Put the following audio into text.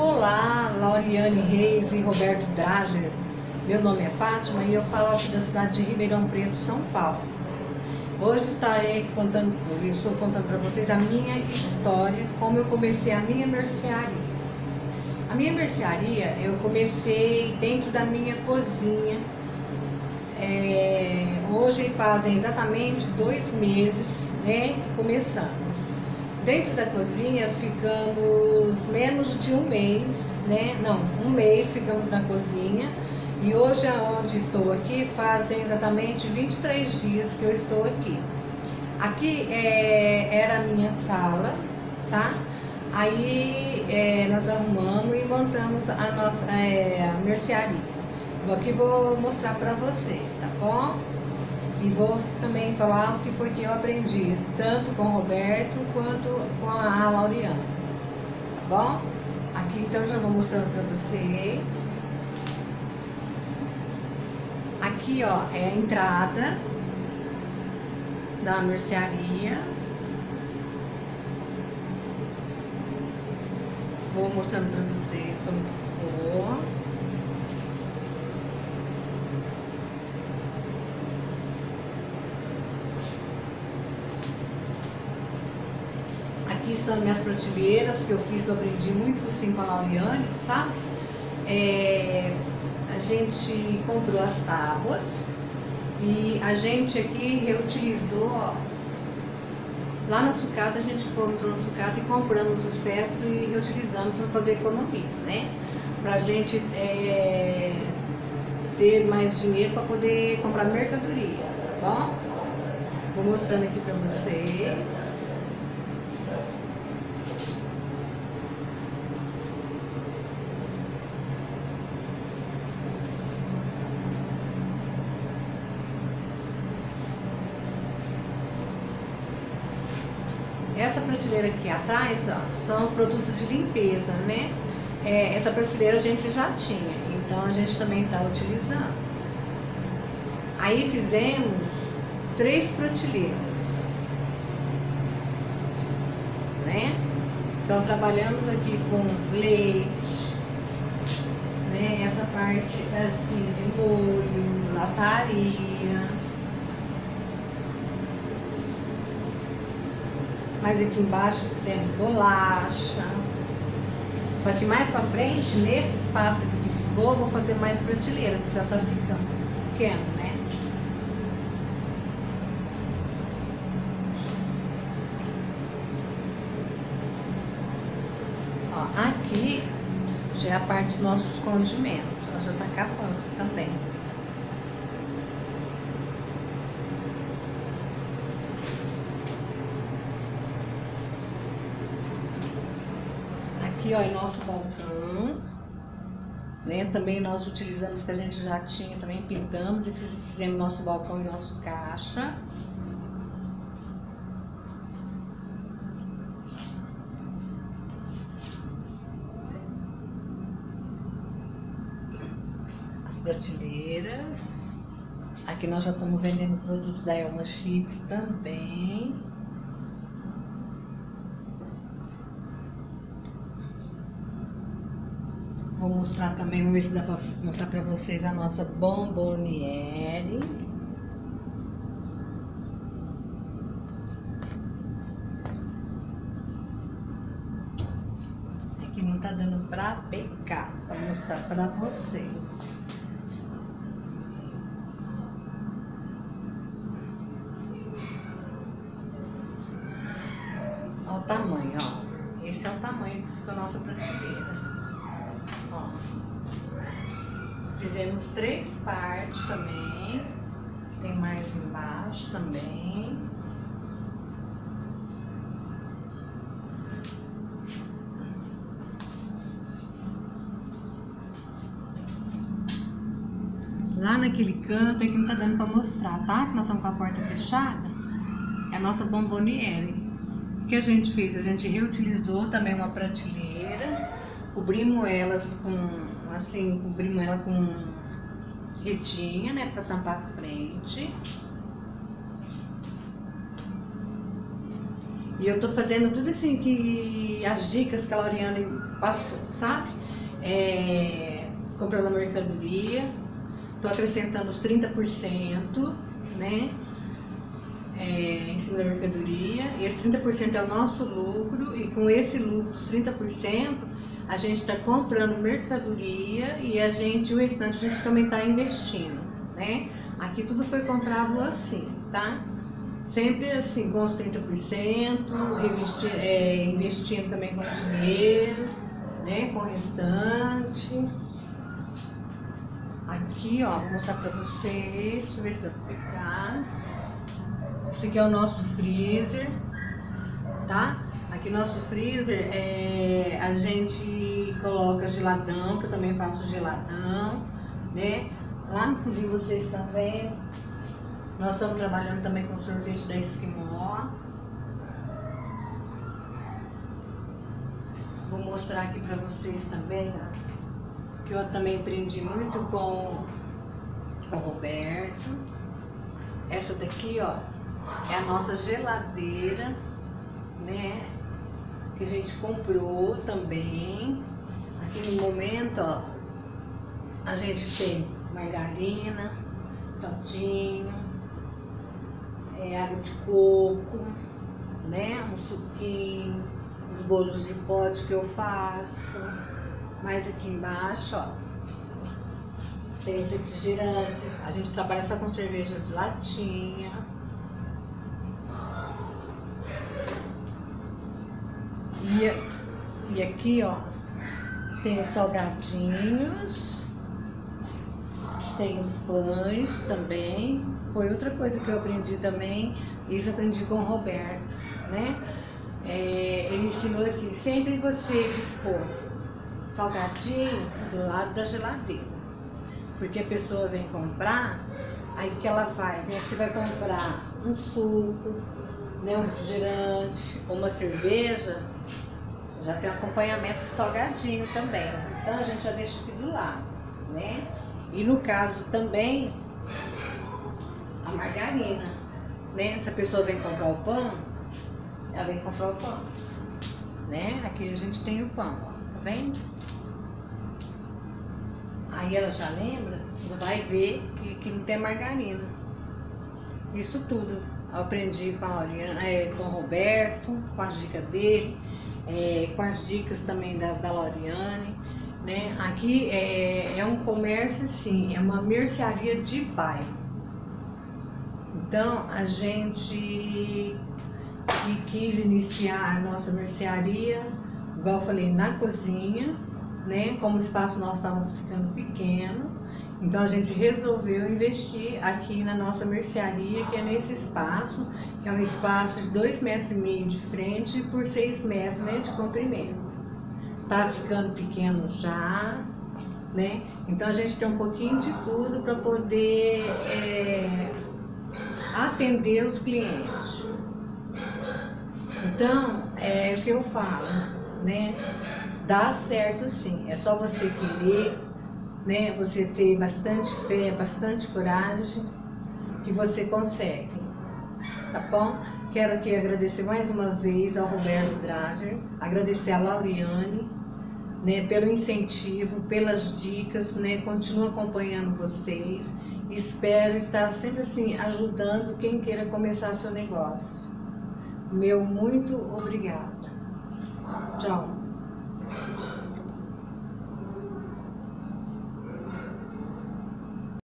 Olá, Lauriane Reis e Roberto Drager. Meu nome é Fátima e eu falo aqui da cidade de Ribeirão Preto, São Paulo. Hoje estarei contando, estou contando para vocês a minha história, como eu comecei a minha mercearia. A minha mercearia eu comecei dentro da minha cozinha. É, hoje fazem exatamente dois meses, né, que começamos. Dentro da cozinha ficamos menos de um mês, né? Não, um mês ficamos na cozinha. E hoje, onde estou aqui, fazem exatamente 23 dias que eu estou aqui. Aqui é, era a minha sala, tá? Aí é, nós arrumamos e montamos a nossa é, mercearia. Aqui vou mostrar para vocês, tá bom? E vou também falar o que foi que eu aprendi, tanto com o Roberto quanto com a Lauriana. Tá bom? Aqui então já vou mostrando para vocês. Aqui ó é a entrada da mercearia. Vou mostrando para vocês como ficou. Aqui são minhas prateleiras que eu fiz, que eu aprendi muito assim com a Lauriane, sabe? É, a gente comprou as tábuas e a gente aqui reutilizou, ó, lá na sucata a gente fomos na sucata e compramos os ferros e reutilizamos para fazer economia, né? Pra gente é, ter mais dinheiro para poder comprar mercadoria, tá bom? Vou mostrando aqui para vocês. Essa prateleira aqui atrás, ó, são os produtos de limpeza, né? É, essa prateleira a gente já tinha, então a gente também está utilizando. Aí fizemos três prateleiras, né? Então trabalhamos aqui com leite, né? Essa parte assim de molho, lataria. Mas aqui embaixo temos bolacha. Só que mais pra frente, nesse espaço aqui que ficou, vou fazer mais prateleira, que já tá ficando pequeno, né? Ó, aqui já é a parte dos nossos condimentos. Ela já tá acabando também. Aqui, ó, é nosso balcão. Né? Também nós utilizamos que a gente já tinha, também pintamos e fizemos nosso balcão e nosso caixa. As prateleiras. Aqui nós já estamos vendendo produtos da Elma Chips também. Vou mostrar também, vamos ver se dá pra mostrar pra vocês a nossa bomboniere. Aqui não tá dando pra pecar, vou mostrar pra vocês. O tamanho, ó. Esse é o tamanho que ficou a nossa prateleira. Ó. Fizemos três partes também. Tem mais embaixo também. Lá naquele canto é que não tá dando pra mostrar, tá? Que nós estamos com a porta fechada. É a nossa bomboniere. O que a gente fez? A gente reutilizou também uma prateleira cobrimos elas com, assim, cobrimos ela com redinha, né, para tampar a frente. E eu tô fazendo tudo assim que as dicas que a Lauriane passou, sabe? É, comprando a mercadoria, tô acrescentando os 30%, né? É, em cima da mercadoria. E esse 30% é o nosso lucro, e com esse lucro dos 30%, a gente está comprando mercadoria e a gente, o restante, a gente também está investindo, né? Aqui tudo foi comprado assim, tá? Sempre assim, com os 30%, investir, é, investindo também com dinheiro, né? Com o restante. Aqui, ó, vou mostrar pra vocês. Deixa eu ver se dá pra pegar. Esse aqui é o nosso freezer, tá? Aqui nosso freezer, é, a gente coloca geladão, que eu também faço geladão, né? Lá no fundinho vocês estão vendo. Nós estamos trabalhando também com sorvete da Esquimó. Vou mostrar aqui para vocês também, ó, que eu também aprendi muito com o Roberto. Essa daqui, ó, é a nossa geladeira, né? Que a gente comprou também. Aqui no momento, ó, a gente tem margarina, todinho, é, água de coco, né? Um suquinho, os bolos de pote que eu faço. Mais aqui embaixo, ó, tem os refrigerantes. A gente trabalha só com cerveja de latinha. E, aqui, ó, tem os salgadinhos, tem os pães também. Foi outra coisa que eu aprendi também, isso eu aprendi com o Roberto, né? É, ele ensinou assim, sempre você dispor salgadinho do lado da geladeira. Porque a pessoa vem comprar, aí o que ela faz? Né? Você vai comprar um suco, né, um refrigerante, uma cerveja, já tem acompanhamento de salgadinho também. Então a gente já deixa aqui do lado, né? E no caso também a margarina, né? Se a pessoa vem comprar o pão, ela vem comprar o pão, né? Aqui a gente tem o pão, tá vendo? Aí ela já lembra, vai ver que, que não tem margarina. Isso tudo eu aprendi com, a Oriana, é, com o Roberto, com as dicas dele é, com as dicas também da, da. Né? Aqui é, é um comércio, sim, é uma mercearia de bairro. Então a gente quis iniciar a nossa mercearia, igual eu falei, na cozinha, né? Como o espaço nosso estava ficando pequeno, então a gente resolveu investir aqui na nossa mercearia, que é nesse espaço, que é um espaço de 2,5 metros e meio de frente por 6 metros né, de comprimento. Tá ficando pequeno já, né? Então a gente tem um pouquinho de tudo para poder é, atender os clientes. Então, é o que eu falo, né? Dá certo sim, é só você querer né? Você ter bastante fé, bastante coragem, que você consegue, tá bom? Quero aqui agradecer mais uma vez ao Roberto Drager, agradecer a Lauriane, né, pelo incentivo, pelas dicas, né? Continuo acompanhando vocês. Espero estar sempre assim ajudando quem queira começar seu negócio. Meu muito obrigada. Tchau.